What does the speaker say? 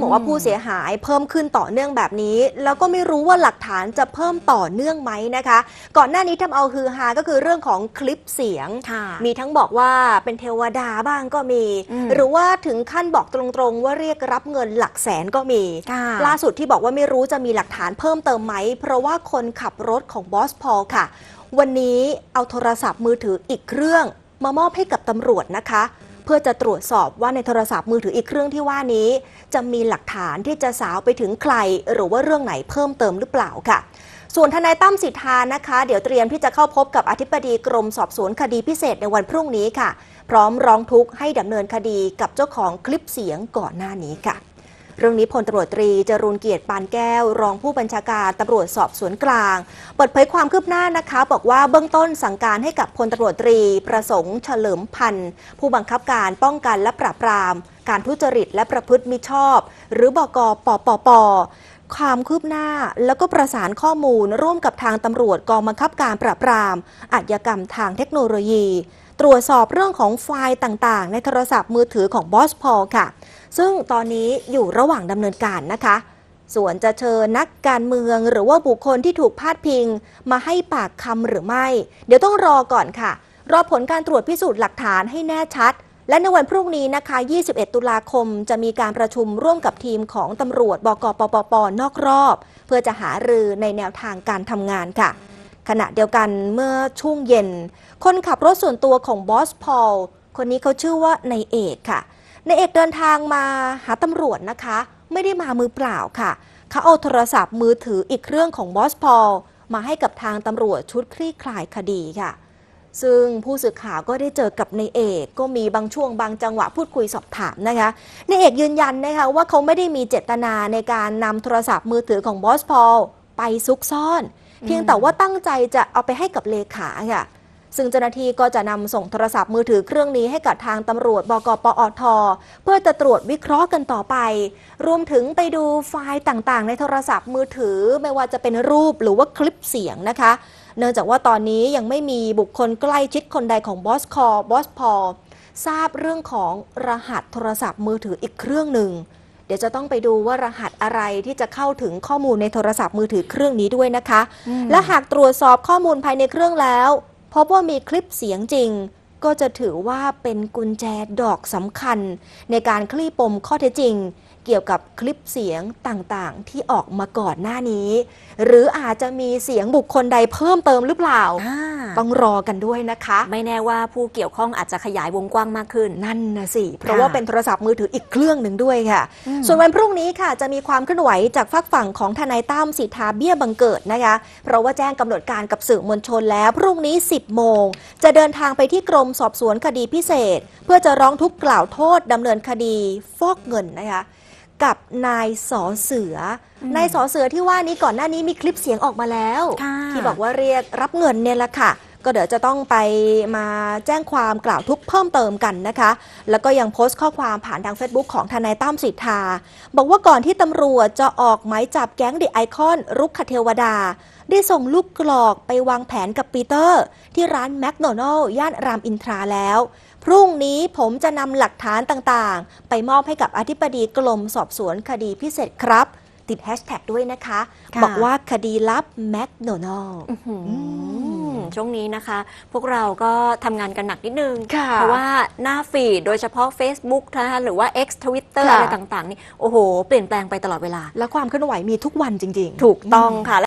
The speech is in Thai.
ต้องบอกว่าผู้เสียหายเพิ่มขึ้นต่อเนื่องแบบนี้ แล้วก็ไม่รู้ว่าหลักฐานจะเพิ่มต่อเนื่องไหมนะคะ ก่อนหน้านี้ทำเอาฮือฮาก็คือเรื่องของคลิปเสียงค่ะมีทั้งบอกว่าเป็นเทวดาบ้างก็มีอืมหรือว่าถึงขั้นบอกตรงๆ ว่าเรียกรับเงินหลักแสนก็มีค่ะล่าสุดที่บอกว่าไม่รู้จะมีหลักฐานเพิ่มเติมไหม เพราะว่าคนขับรถของบอสพอลค่ะ วันนี้เอาโทรศัพท์มือถืออีกเครื่อง มามอบให้กับตำรวจนะคะเพื่อจะตรวจสอบว่าในโทรศัพท์มือถืออีกเครื่องที่ว่านี้ จะมีหลักฐานที่จะสาวไปถึงใคร หรือว่าเรื่องไหนเพิ่มเติมหรือเปล่าค่ะ ส่วนทนายตั้มสิทธานะคะ เดี๋ยวเตรียมที่จะเข้าพบกับอธิบดีกรมสอบสวนคดีพิเศษในวันพรุ่งนี้ค่ะ พร้อมร้องทุกข์ให้ดำเนินคดีกับเจ้าของคลิปเสียงก่อนหน้านี้ค่ะ เรื่องนี้พลตำรวจตรีจรูนเกียรติปานแก้ว รองผู้บัญชาการตำรวจสอบสวนกลาง เปิดเผยความคืบหน้านะคะ บอกว่าเบื้องต้นสั่งการให้กับพลตำรวจตรี ประสงค์เฉลิมพันธ์ผู้บังคับการป้องกันและปราบปราม การทุจริตและประพฤติมิชอบ หรือบกปปปความคืบหน้าแล้วก็ประสานข้อมูลร่วมกับทางตำรวจกองบังคับการปราบปรามอาชญากรรมทางเทคโนโลยี ตรวจสอบเรื่องของไฟล์ต่างๆ ในโทรศัพท์มือถือของบอสพอลค่ะ ซึ่งตอนนี้อยู่ระหว่างดำเนินการนะคะ ส่วนจะเชิญนักการเมืองหรือว่าบุคคลที่ถูกพาดพิง มาให้ปากคำหรือไม่ เดี๋ยวต้องรอก่อนค่ะ รอผลการตรวจพิสูจน์หลักฐานให้แน่ชัดและในวันพรุ่งนี้นะคะ 21 ตุลาคม จะมีการประชุมร่วมกับทีมของตำรวจ บกปปป นอกรอบ เพื่อจะหารือในแนวทางการทำงานค่ะ ขณะเดียวกันเมื่อช่วงเย็น คนขับรถส่วนตัวของบอสพอลคนนี้เขาชื่อว่านายเอกค่ะนายเอกเดินทางมาหาตำรวจนะคะ ไม่ได้มามือเปล่าค่ะเขาเอาโทรศัพท์มือถืออีกเครื่องของบอสพอลมาให้กับทางตำรวจชุดคลี่คลายคดีค่ะ ซึ่งผู้สื่อข่าวก็ได้เจอกับนายเอกก็มีบางช่วงบางจังหวะพูดคุยสอบถามนะคะนายเอกยืนยันนะคะว่าเขาไม่ได้มีเจตนาในการนำโทรศัพท์มือถือของบอสพอลไปซุกซ่อน เพียงแต่ว่าตั้งใจจะเอาไปให้กับเลขาค่ะ ซึ่งเจ้าหน้าที่ก็จะนำส่งโทรศัพท์มือถือเครื่องนี้ให้กับทางตำรวจบกปอท เพื่อจะตรวจวิเคราะห์กันต่อไป รวมถึงไปดูไฟล์ต่างๆ ในโทรศัพท์มือถือ ไม่ว่าจะเป็นรูปหรือว่าคลิปเสียงนะคะ เนื่องจากว่าตอนนี้ยังไม่มีบุคคลใกล้ชิดคนใดของบอสคอบอสพอทราบเรื่องของรหัสโทรศัพท์มือถืออีกเครื่องหนึ่งเดี๋ยวจะต้องไปดูว่ารหัสอะไรที่จะเข้าถึงข้อมูลในโทรศัพท์มือถือเครื่องนี้ด้วยนะคะอืมและหากตรวจสอบข้อมูลภายในเครื่องแล้วพบว่ามีคลิปเสียงจริง ก็จะถือว่าเป็นกุญแจดอกสำคัญ ในการคลี่ปมข้อเท็จจริงเกี่ยวกับคลิปเสียงต่างๆ ที่ออกมาก่อนหน้านี้ หรืออาจจะมีเสียงบุคคลใดเพิ่มเติมหรือเปล่าอ่า ต้องรอกันด้วยนะคะ ไม่แน่ว่าผู้เกี่ยวข้องอาจจะขยายวงกว้างมากขึ้นนั่นนะสิ เพราะว่าเป็นโทรศัพท์มือถืออีกเครื่องหนึ่งด้วยค่ะอืมส่วนวันพรุ่งนี้ค่ะ จะมีความเคลื่อนไหวจากฝักฝั่งของทนายตั้มสิทธาเบี้ยบังเกิดนะคะ เพราะว่าแจ้งกำหนดการกับสื่อมวลชนแล้วพรุ่งนี้ 10 โมง จะเดินทางไปที่กรมสอบสวนคดีพิเศษ เพื่อจะร้องทุกข์กล่าวโทษดำเนินคดีฟอกเงินนะคะ กับนายสอเสืออมนายสอเสือที่ว่านี้ก่อนหน้านี้มีคลิปเสียงออกมาแล้วค่ะที่บอกว่าเรียกรับเงินเนี่ยแหละค่ะ ก็เดี๋ยวจะต้องไปมาแจ้งความกล่าวทุกข์เพิ่มเติมกันนะคะ แล้วก็ยังโพสต์ข้อความผ่านทาง Facebook ของทนายตั้มสิทธา บอกว่าก่อนที่ตำรวจจะออกหมายจับแก๊งเดอะไอคอนรุกขเทวดา ได้ส่งลูกกรอกไปวางแผนกับปีเตอร์ ที่ร้านแมคโดนัลล์ย่านรามอินทราแล้ว พรุ่งนี้ผมจะนำหลักฐานต่างๆ ไปมอบให้กับอธิบดีกรมสอบสวนคดีพิเศษครับ ติดแฮชแท็กด้วยนะคะ ค่ะ บอกว่าคดีลับแมคโดนัลล์ อื้อหือช่วงนี้นะคะ พวกเราก็ทำงานกันหนักนิดนึง ค่ะเพราะว่าหน้าฟีดโดยเฉพาะ Facebook นะคะหรือว่า X Twitter ค่ะ อะไรต่าง ๆ นี่ โอ้โห เปลี่ยนแปลงไปตลอดเวลา และความเคลื่อนไหวมีทุกวันจริง ๆ ถูกต้องค่ะ